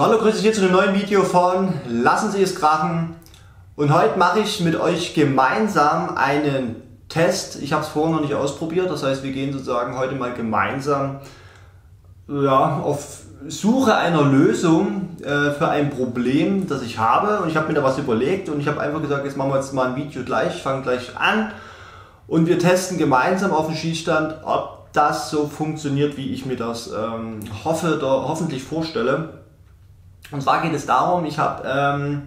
Hallo, grüße dich hier zu einem neuen Video von Lassen Sie es krachen. Und heute mache ich mit euch gemeinsam einen Test. Ich habe es vorher noch nicht ausprobiert, das heißt, wir gehen sozusagen heute mal gemeinsam ja, auf Suche einer Lösung äh, für ein Problem, das ich habe. Und ich habe mir da was überlegt und ich habe einfach gesagt, jetzt machen wir jetzt mal ein Video gleich, fangen gleich an. Und wir testen gemeinsam auf dem Schießstand, ob das so funktioniert, wie ich mir das ähm, hoffe oder hoffentlich vorstelle. Und zwar geht es darum, ich habe ähm,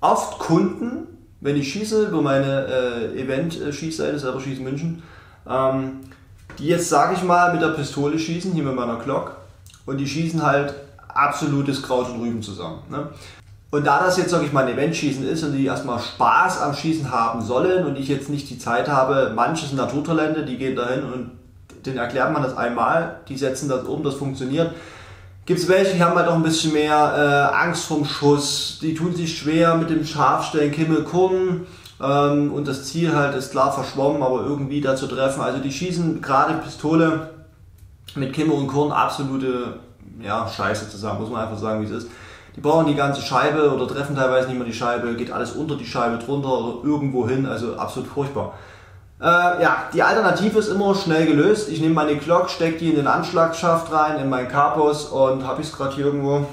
oft Kunden, wenn ich schieße über meine äh, Event-Schießseite, selber schießen München, ähm, die jetzt, sage ich mal, mit der Pistole schießen, hier mit meiner Glock, und die schießen halt absolutes Kraut und Rüben zusammen. Ne? Und da das jetzt, sage ich mal, ein Eventschießen ist und die erstmal Spaß am Schießen haben sollen und ich jetzt nicht die Zeit habe, manche sind Naturtalente, die gehen dahin und denen erklärt man das einmal, die setzen das um, das funktioniert. Gibt es welche, die haben halt auch ein bisschen mehr äh, Angst vorm Schuss, die tun sich schwer mit dem Scharfstellen, Kimmel, Kurven ähm, und das Ziel halt ist klar verschwommen, aber irgendwie da zu treffen. Also die schießen gerade Pistole mit Kimmel und Korn absolute ja, Scheiße zusammen, muss man einfach sagen, wie es ist. Die brauchen die ganze Scheibe oder treffen teilweise nicht mehr die Scheibe, geht alles unter die Scheibe drunter oder irgendwo hin, also absolut furchtbar. Äh, ja, die Alternative ist immer schnell gelöst. Ich nehme meine Glock, stecke die in den Anschlagschaft rein, in meinen Carpos und habe ich es gerade hier irgendwo.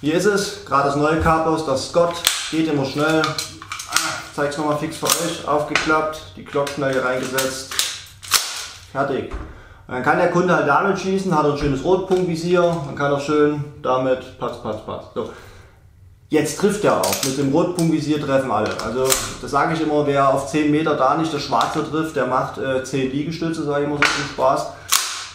Hier ist es, gerade das neue Carpos, das Scott, geht immer schnell. Ich zeige es nochmal fix für euch, aufgeklappt, die Glock schnell hier reingesetzt, fertig. Dann kann der Kunde halt damit schießen, hat ein schönes Rotpunktvisier, man kann auch schön damit, passt, passt, passt. So. Jetzt trifft er auch. Mit dem Rotpunktvisier treffen alle. Also das sage ich immer, wer auf 10 Meter da nicht das Schwarze trifft, der macht äh, 10 Liegestütze, sage ich immer so zum Spaß.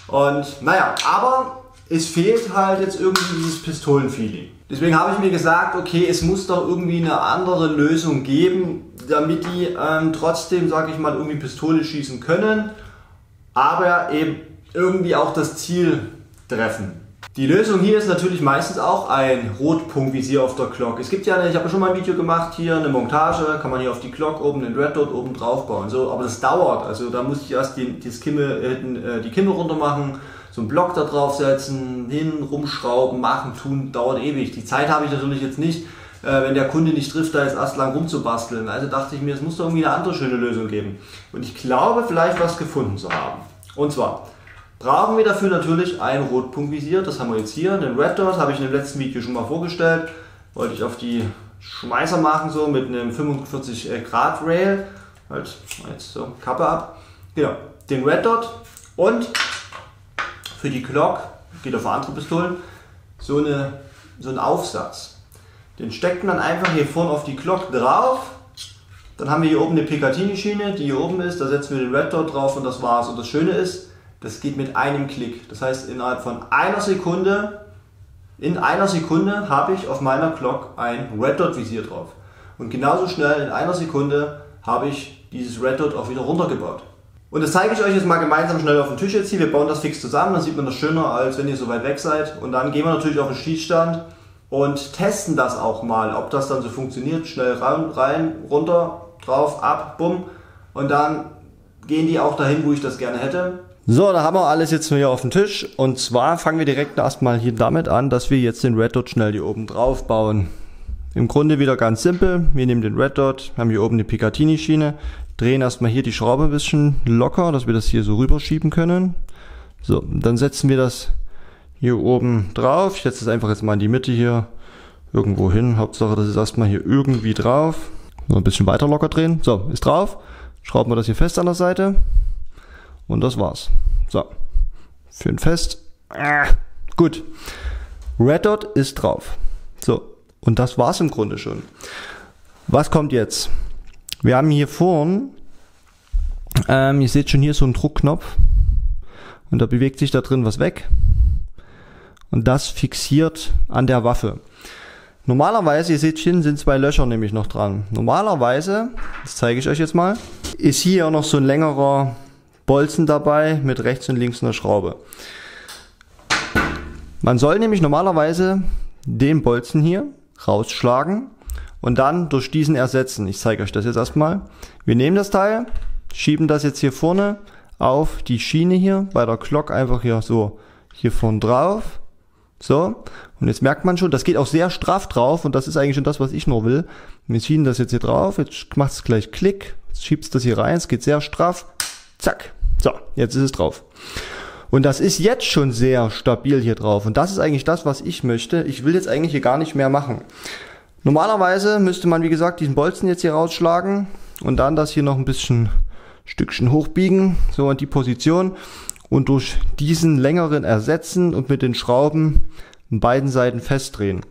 Und naja, aber es fehlt halt jetzt irgendwie dieses Pistolenfeeling. Deswegen habe ich mir gesagt, okay, es muss doch irgendwie eine andere Lösung geben, damit die ähm, trotzdem, sage ich mal, irgendwie Pistole schießen können, aber eben irgendwie auch das Ziel treffen. Die Lösung hier ist natürlich meistens auch ein Rotpunktvisier auf der Glock. Es gibt ja, ich habe schon mal ein Video gemacht, hier eine Montage, kann man hier auf die Glock oben den Red Dot oben drauf bauen. So, aber das dauert, also da muss ich erst die, das Kimme, äh, die Kimme runter machen, so einen Block da drauf setzen, hin, rumschrauben, machen, tun, dauert ewig. Die Zeit habe ich natürlich jetzt nicht, äh, wenn der Kunde nicht trifft, da jetzt erst lang rumzubasteln. Also dachte ich mir, es muss doch irgendwie eine andere schöne Lösung geben. Und ich glaube, vielleicht was gefunden zu haben. Und zwar, brauchen wir dafür natürlich ein Rotpunktvisier. Das haben wir jetzt hier. Den Red Dot habe ich in dem letzten Video schon mal vorgestellt. Wollte ich auf die Schmeißer machen, so mit einem 45 äh, Grad Rail. Halt jetzt so Kappe ab. Genau, den Red Dot und für die Glock, geht auf andere Pistolen, so, eine, so einen Aufsatz. Den steckt man einfach hier vorne auf die Glock drauf. Dann haben wir hier oben eine Picatinny-Schiene, die hier oben ist. Da setzen wir den Red Dot drauf und das war's. Und das Schöne ist, das geht mit einem Klick. Das heißt, innerhalb von einer Sekunde, in einer Sekunde habe ich auf meiner Glock ein Red Dot Visier drauf. Und genauso schnell in einer Sekunde habe ich dieses Red Dot auch wieder runtergebaut. Und das zeige ich euch jetzt mal gemeinsam schnell auf den Tisch jetzt hier. Wir bauen das fix zusammen, dann sieht man das schöner, als wenn ihr so weit weg seid. Und dann gehen wir natürlich auf den Schießstand und testen das auch mal, ob das dann so funktioniert. Schnell rein, rein runter, drauf, ab, bumm. Und dann gehen die auch dahin, wo ich das gerne hätte. So, da haben wir alles jetzt hier auf dem Tisch. Und zwar fangen wir direkt erstmal hier damit an, dass wir jetzt den Red Dot schnell hier oben drauf bauen. Im Grunde wieder ganz simpel. Wir nehmen den Red Dot, haben hier oben die Picatinny-Schiene, drehen erstmal hier die Schraube ein bisschen locker, dass wir das hier so rüberschieben können. So, dann setzen wir das hier oben drauf. Ich setze es einfach jetzt mal in die Mitte hier irgendwo hin. Hauptsache, das ist erstmal hier irgendwie drauf. Noch ein bisschen weiter locker drehen. So, ist drauf. Schrauben wir das hier fest an der Seite. Und das war's. So. Für ein Fest. Ah, gut. Red Dot ist drauf. So. Und das war's im Grunde schon. Was kommt jetzt? Wir haben hier vorn, ähm, ihr seht schon hier so einen Druckknopf. Und da bewegt sich da drin was weg. Und das fixiert an der Waffe. Normalerweise, ihr seht hier sind zwei Löcher nämlich noch dran. Normalerweise, das zeige ich euch jetzt mal, ist hier noch so ein längerer Bolzen dabei mit rechts und links einer Schraube. Man soll nämlich normalerweise den Bolzen hier rausschlagen und dann durch diesen ersetzen. Ich zeige euch das jetzt erstmal. Wir nehmen das Teil, schieben das jetzt hier vorne auf die Schiene hier bei der Glock einfach hier so hier vorne drauf So, und jetzt merkt man schon, das geht auch sehr straff drauf und das ist eigentlich schon das, was ich nur will. Wir ziehen das jetzt hier drauf, jetzt macht es gleich Klick, jetzt schiebst das hier rein, es geht sehr straff, zack. So, jetzt ist es drauf. Und das ist jetzt schon sehr stabil hier drauf. Und das ist eigentlich das, was ich möchte. Ich will jetzt eigentlich hier gar nicht mehr machen. Normalerweise müsste man, wie gesagt, diesen Bolzen jetzt hier rausschlagen und dann das hier noch ein bisschen Stückchen hochbiegen, so in die Position und durch diesen längeren ersetzen und mit den Schrauben an beiden Seiten festdrehen.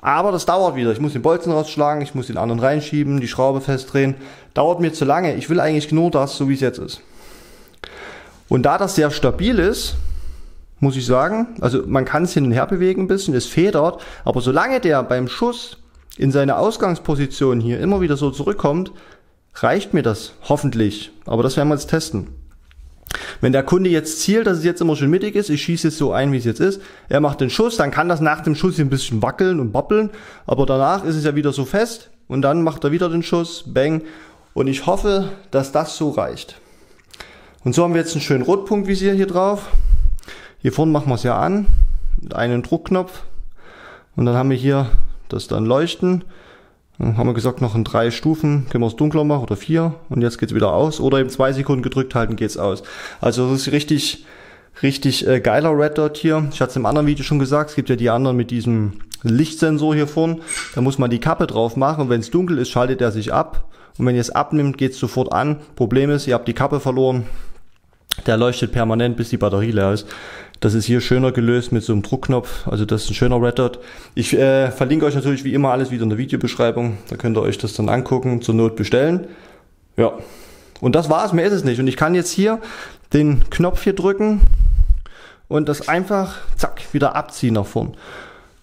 Aber das dauert wieder. Ich muss den Bolzen rausschlagen, ich muss den anderen reinschieben, die Schraube festdrehen. Dauert mir zu lange. Ich will eigentlich nur das, so wie es jetzt ist. Und da das sehr stabil ist, muss ich sagen, also man kann es hin und her bewegen ein bisschen, es federt, aber solange der beim Schuss in seine Ausgangsposition hier immer wieder so zurückkommt, reicht mir das hoffentlich. Aber das werden wir jetzt testen. Wenn der Kunde jetzt zielt, dass es jetzt immer schön mittig ist, ich schieße es so ein, wie es jetzt ist, er macht den Schuss, dann kann das nach dem Schuss hier ein bisschen wackeln und boppeln, aber danach ist es ja wieder so fest und dann macht er wieder den Schuss, bang, und ich hoffe, dass das so reicht. Und so haben wir jetzt einen schönen Rotpunktvisier hier drauf. Hier vorne machen wir es ja an, mit einem Druckknopf. Und dann haben wir hier das dann leuchten. Dann haben wir gesagt, noch in drei Stufen können wir es dunkler machen oder vier und jetzt geht's wieder aus. Oder eben zwei Sekunden gedrückt halten geht's aus. Also das ist richtig, richtig äh, geiler Red Dot hier. Ich hatte es im anderen Video schon gesagt, es gibt ja die anderen mit diesem Lichtsensor hier vorne. Da muss man die Kappe drauf machen und wenn es dunkel ist, schaltet er sich ab. Und wenn ihr es abnimmt, geht's sofort an. Problem ist, ihr habt die Kappe verloren. Der leuchtet permanent, bis die Batterie leer ist. Das ist hier schöner gelöst mit so einem Druckknopf. Also das ist ein schöner Red Dot. Ich äh, verlinke euch natürlich wie immer alles wieder in der Videobeschreibung. Da könnt ihr euch das dann angucken, zur Not bestellen. Ja. Und das war's, mehr ist es nicht. Und ich kann jetzt hier den Knopf hier drücken und das einfach, zack, wieder abziehen nach vorn.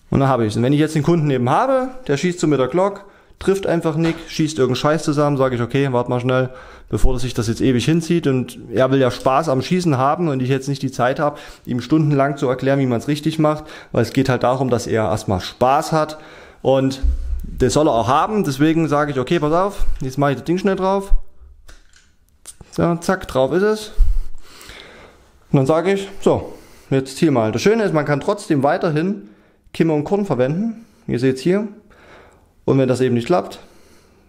Und dann habe ich es. Und wenn ich jetzt den Kunden eben habe, der schießt so mit der Glock, trifft einfach nicht, schießt irgendeinen Scheiß zusammen, sage ich, okay, warte mal schnell, bevor das sich das jetzt ewig hinzieht. Und er will ja Spaß am Schießen haben und ich jetzt nicht die Zeit habe, ihm stundenlang zu erklären, wie man es richtig macht, weil es geht halt darum, dass er erstmal Spaß hat und das soll er auch haben. Deswegen sage ich, okay, pass auf, jetzt mache ich das Ding schnell drauf. So, zack, drauf ist es. Und dann sage ich, so, jetzt ziel mal. Das Schöne ist, man kann trotzdem weiterhin Kimme und Korn verwenden. Ihr seht hier, und wenn das eben nicht klappt,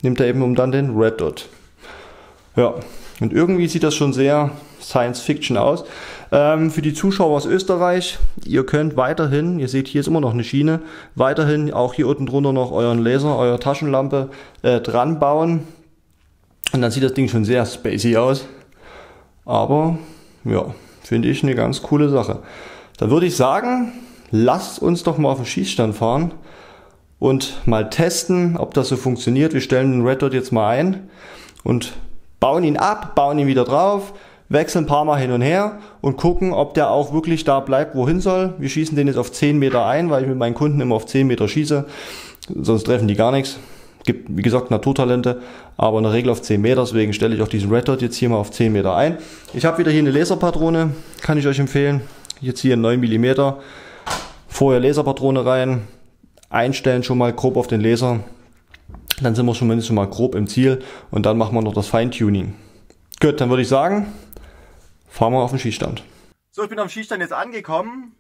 nimmt er eben um dann den Red Dot. Ja, und irgendwie sieht das schon sehr Science Fiction aus. Ähm, für die Zuschauer aus Österreich, ihr könnt weiterhin, ihr seht hier ist immer noch eine Schiene, weiterhin auch hier unten drunter noch euren Laser, eure Taschenlampe äh, dran bauen. Und dann sieht das Ding schon sehr spacey aus. Aber ja, finde ich eine ganz coole Sache. Dann würde ich sagen, lasst uns doch mal auf den Schießstand fahren und mal testen, ob das so funktioniert. Wir stellen den Red Dot jetzt mal ein und bauen ihn ab, bauen ihn wieder drauf, wechseln ein paar Mal hin und her und gucken, ob der auch wirklich da bleibt, wohin soll. Wir schießen den jetzt auf 10 Meter ein, weil ich mit meinen Kunden immer auf 10 Meter schieße. Sonst treffen die gar nichts. Gibt, wie gesagt, Naturtalente, aber in der Regel auf 10 Meter. Deswegen stelle ich auch diesen Red Dot jetzt hier mal auf 10 Meter ein. Ich habe wieder hier eine Laserpatrone, kann ich euch empfehlen. Jetzt hier 9 mm. Vorher Laserpatrone rein, einstellen schon mal grob auf den Laser. Dann sind wir schon mindestens mal grob im Ziel und dann machen wir noch das Feintuning. Gut, dann würde ich sagen, fahren wir auf den Schießstand. So, ich bin am Schießstand jetzt angekommen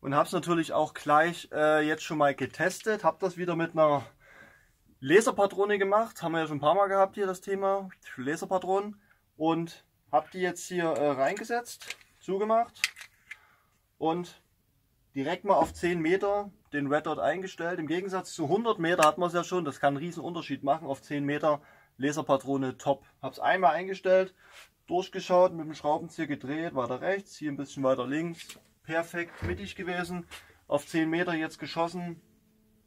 und habe es natürlich auch gleich äh, jetzt schon mal getestet. Habe das wieder mit einer Laserpatrone gemacht. Haben wir ja schon ein paar Mal gehabt hier das Thema Laserpatronen. Und habe die jetzt hier äh, reingesetzt, zugemacht und direkt mal auf 10 Meter den Red Dot eingestellt. Im Gegensatz zu 100 Meter hat man es ja schon, das kann einen riesen Unterschied machen. Auf 10 Meter Laserpatrone top. Habe es einmal eingestellt, durchgeschaut, mit dem Schraubenzieher gedreht, weiter rechts, hier ein bisschen weiter links. Perfekt mittig gewesen. Auf 10 Meter jetzt geschossen,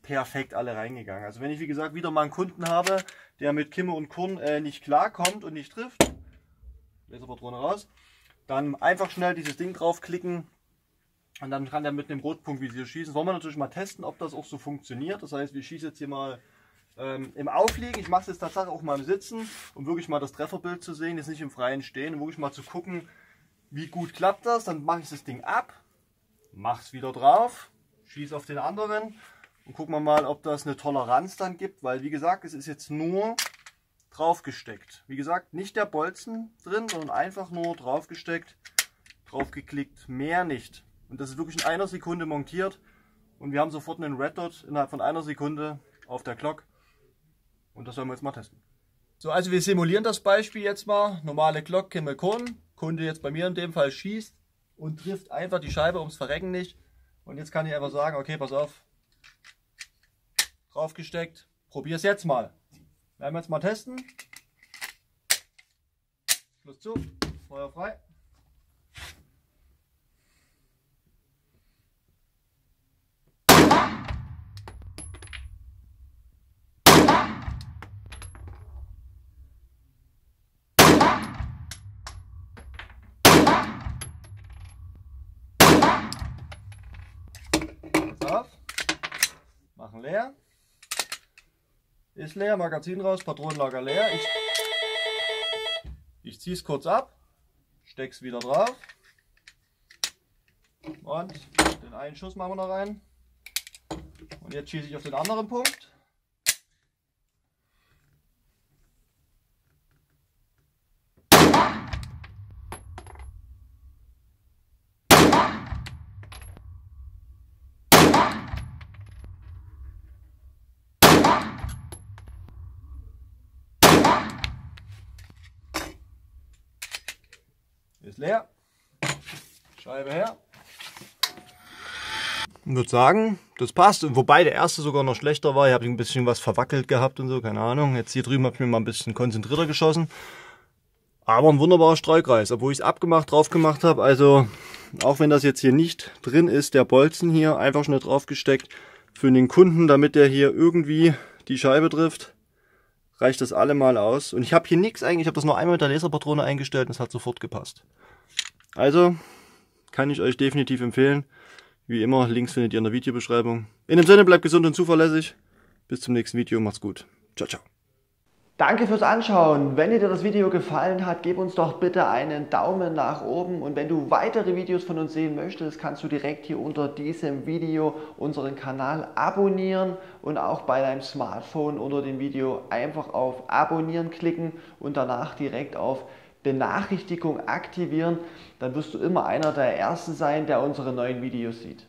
perfekt alle reingegangen. Also wenn ich wie gesagt wieder mal einen Kunden habe, der mit Kimme und Korn äh, nicht klarkommt und nicht trifft, Laserpatrone raus, dann einfach schnell dieses Ding draufklicken, und dann kann er mit einem Rotpunktvisier schießen. Das wollen wir natürlich mal testen, ob das auch so funktioniert. Das heißt, wir schießen jetzt hier mal ähm, im Aufliegen. Ich mache es jetzt tatsächlich auch mal im Sitzen, um wirklich mal das Trefferbild zu sehen. Jetzt nicht im freien Stehen, um wirklich mal zu gucken, wie gut klappt das. Dann mache ich das Ding ab, mache es wieder drauf, schieße auf den anderen und gucken wir mal, ob das eine Toleranz dann gibt. Weil wie gesagt, es ist jetzt nur draufgesteckt. Wie gesagt, nicht der Bolzen drin, sondern einfach nur draufgesteckt, draufgeklickt, mehr nicht. Und das ist wirklich in einer Sekunde montiert. und wir haben sofort einen Red Dot innerhalb von einer Sekunde auf der Glock. Und das sollen wir jetzt mal testen. So, also wir simulieren das Beispiel jetzt mal. Normale Glock, Kimmelkorn. Kunde jetzt bei mir in dem Fall schießt und trifft einfach die Scheibe ums Verrecken nicht. Und jetzt kann ich einfach sagen, okay, pass auf. Draufgesteckt. Es jetzt mal. Werden wir jetzt mal testen. Schluss zu. Feuer frei. auf. Machen leer. Ist leer, Magazin raus, Patronenlager leer. Ich, ich ziehe es kurz ab, steck's wieder drauf. Und den einen Schuss machen wir noch rein. Und jetzt schieße ich auf den anderen Punkt. Ist leer. Scheibe her. Ich würde sagen, das passt. Wobei der erste sogar noch schlechter war. Ich habe ein bisschen was verwackelt gehabt und so, keine Ahnung. Jetzt hier drüben habe ich mir mal ein bisschen konzentrierter geschossen. Aber ein wunderbarer Streukreis, obwohl ich es abgemacht, drauf gemacht habe. Also, auch wenn das jetzt hier nicht drin ist, der Bolzen hier, einfach schnell draufgesteckt für den Kunden, damit der hier irgendwie die Scheibe trifft reicht das allemal aus. Und ich habe hier nichts eigentlich, ich habe das nur einmal mit der Laserpatrone eingestellt und es hat sofort gepasst. Also kann ich euch definitiv empfehlen. Wie immer, Links findet ihr in der Videobeschreibung. In dem Sinne, bleibt gesund und zuverlässig. Bis zum nächsten Video, macht's gut. Ciao, ciao. Danke fürs Anschauen. Wenn dir das Video gefallen hat, gib uns doch bitte einen Daumen nach oben. Und wenn du weitere Videos von uns sehen möchtest, kannst du direkt hier unter diesem Video unseren Kanal abonnieren und auch bei deinem Smartphone unter dem Video einfach auf Abonnieren klicken und danach direkt auf Benachrichtigung aktivieren. Dann wirst du immer einer der Ersten sein, der unsere neuen Videos sieht.